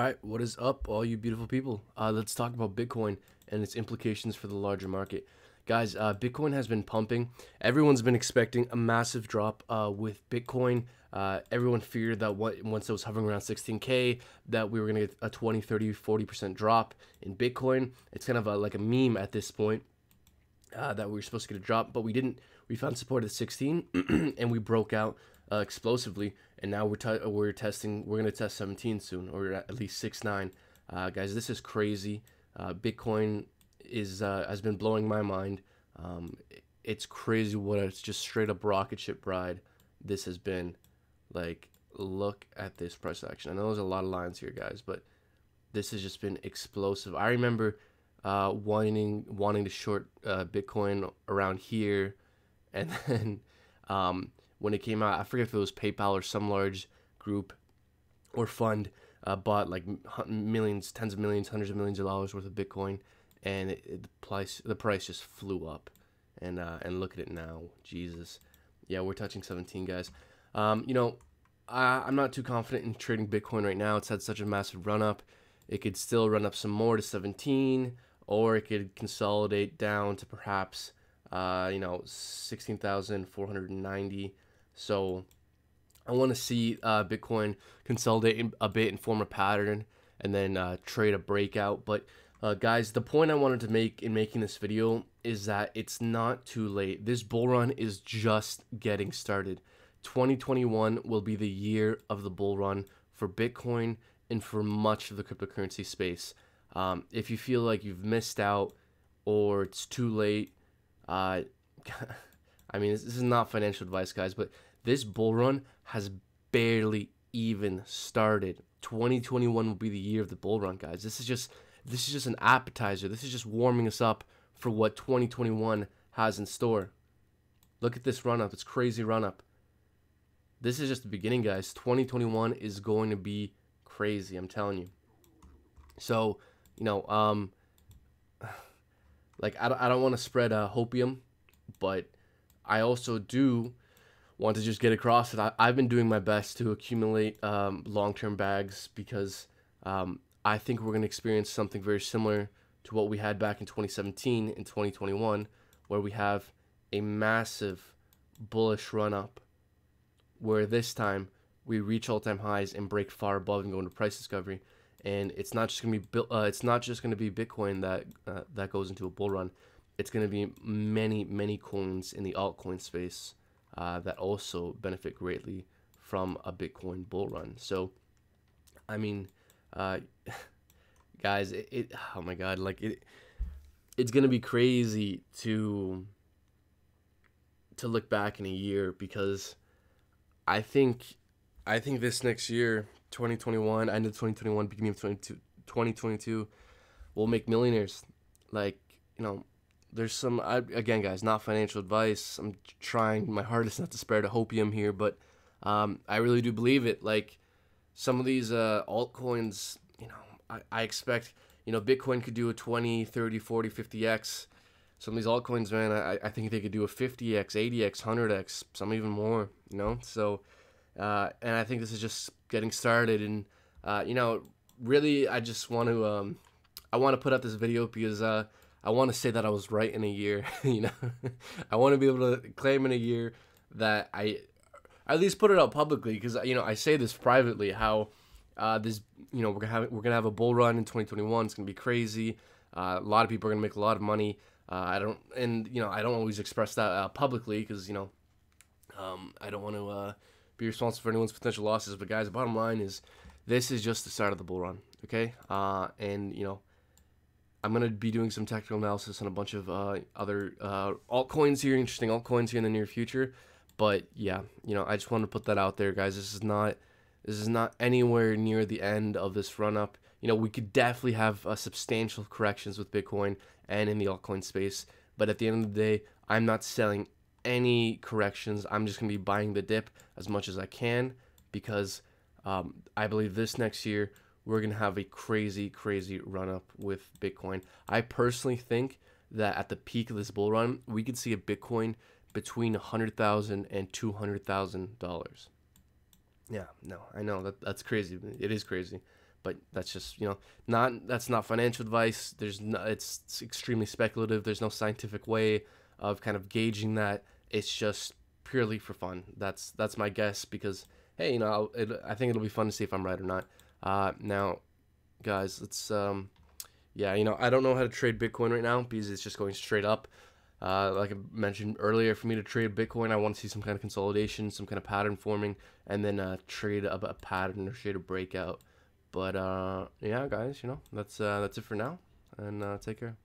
All right, what is up, all you beautiful people? Uh, let's talk about Bitcoin and its implications for the larger market. Guys, uh, Bitcoin has been pumping. Everyone's been expecting a massive drop uh, with Bitcoin. Uh, everyone feared that once it was hovering around 16K, that we were going to get a 20, 30, 40% drop in Bitcoin. It's kind of a, like a meme at this point uh, that we were supposed to get a drop, but we didn't. We found support at 16, and we broke out uh, explosively, and now we're we're testing. We're gonna test 17 soon, or at least six nine. Uh, guys, this is crazy. Uh, Bitcoin is uh, has been blowing my mind. Um, it's crazy what it's just straight up rocket ship ride this has been. Like, look at this price action. I know there's a lot of lines here, guys, but this has just been explosive. I remember uh, wanting wanting to short uh, Bitcoin around here, and then um, when it came out, I forget if it was PayPal or some large group or fund uh, bought like millions, tens of millions, hundreds of millions of dollars worth of Bitcoin, and it, it, the price the price just flew up. And uh, and look at it now, Jesus. Yeah, we're touching 17, guys. Um, you know, I, I'm not too confident in trading Bitcoin right now. It's had such a massive run up. It could still run up some more to 17 or it could consolidate down to perhaps uh, you know 16,490. So I want to see uh, Bitcoin consolidate a bit and form a pattern and then uh, trade a breakout. But uh, guys, the point I wanted to make in making this video is that it's not too late. This bull run is just getting started. 2021 will be the year of the bull run for Bitcoin and for much of the cryptocurrency space. Um, if you feel like you've missed out or it's too late, uh, I mean, this, this is not financial advice, guys, but this bull run has barely even started. 2021 will be the year of the bull run, guys. This is just this is just an appetizer. This is just warming us up for what 2021 has in store. Look at this run up. It's crazy run up. This is just the beginning, guys. 2021 is going to be crazy. I'm telling you. So you know, um, like I don't, I don't want to spread uh, hopium, but I also do want to just get across that I, have been doing my best to accumulate um, long-term bags because um, I think we're going to experience something very similar to what we had back in 2017 and 2021, where we have a massive bullish run up, where this time we reach all-time highs and break far above and go into price discovery and it's not just gonna be uh, it's not just gonna be Bitcoin that uh, that goes into a bull run. It's gonna be many many coins in the altcoin space uh, that also benefit greatly from a Bitcoin bull run. So, I mean, uh, guys, it, it oh my god, like it it's gonna be crazy to to look back in a year because I think I think this next year 2021, end of 2021, beginning of 2022, we'll make millionaires. Like, you know, there's some, I, again, guys, not financial advice. I'm trying my hardest not to spread a hopium here, but um, I really do believe it. Like, some of these uh, altcoins, you know, I, I expect, you know, Bitcoin could do a 20, 30, 40, 50x. Some of these altcoins, man, I, I think they could do a 50x, 80x, 100x, some even more, you know? So, uh, and I think this is just getting started. And uh, you know, really, I just want to um, I want to put out this video because uh, I want to say that I was right in a year. you know, I want to be able to claim in a year that I at least put it out publicly because you know I say this privately how uh, this you know we're gonna have we're gonna have a bull run in 2021. It's gonna be crazy. Uh, a lot of people are gonna make a lot of money. Uh, I don't and you know I don't always express that uh, publicly because you know um, I don't want to uh, be responsible for anyone's potential losses. But guys, the bottom line is this is just the start of the bull run. Okay, uh, and you know. I'm going to be doing some technical analysis on a bunch of uh, other uh, altcoins here, interesting altcoins here in the near future. But yeah, you know, I just want to put that out there, guys. This is not this is not anywhere near the end of this run up. You know, we could definitely have uh, substantial corrections with Bitcoin and in the altcoin space. But at the end of the day, I'm not selling any corrections. I'm just going to be buying the dip as much as I can because um, I believe this next year we're going to have a crazy, crazy run up with Bitcoin. I personally think that at the peak of this bull run, we could see a Bitcoin between $100,000 and $200,000. Yeah, no, I know that that's crazy. It is crazy. but that's just you know not that's not financial advice. There's no, it's, it's extremely speculative. There's no scientific way of kind of gauging that. It's just purely for fun. That's that's my guess because hey, you know, it, I think it'll be fun to see if I'm right or not. Uh, now, guys, let's um, yeah, you know, I don't know how to trade Bitcoin right now because it's just going straight up. Uh, like I mentioned earlier, for me to trade Bitcoin, I want to see some kind of consolidation, some kind of pattern forming, and then uh, trade a, a pattern or trade a breakout. But uh, yeah, guys, you know that's uh, that's it for now, and uh, take care.